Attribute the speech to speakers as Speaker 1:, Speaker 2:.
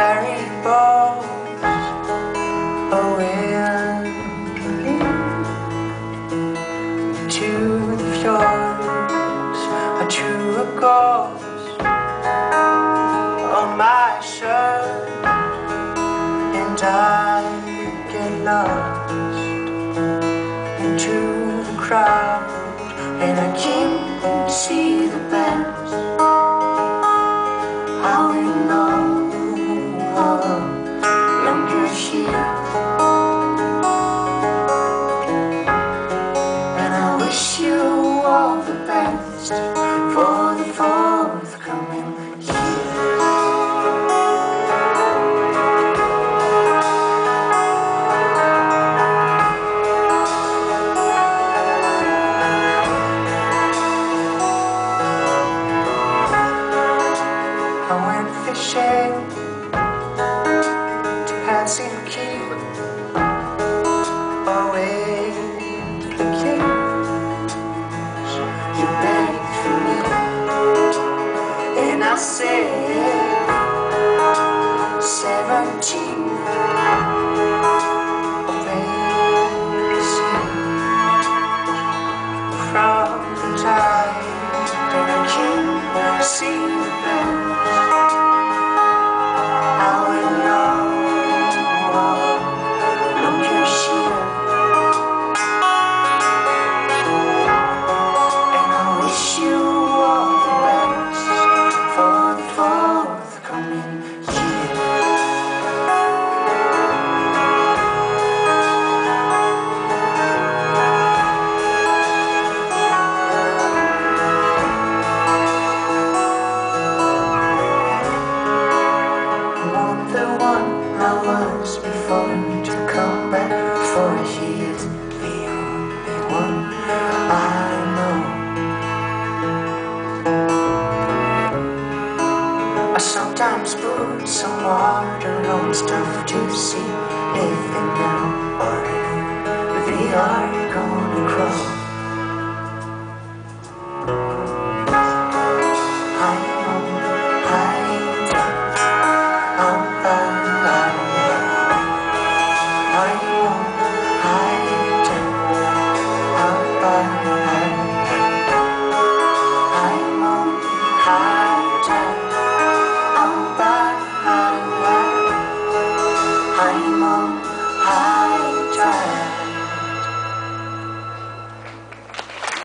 Speaker 1: ferry boats away. To the fjords or to a ghost. On my shirt and I get lost into the crowd. And I can't see the best. Best for the forthcoming year. I went fishing to Patsy seventeen. From the and I see water on stuff to see. If know or they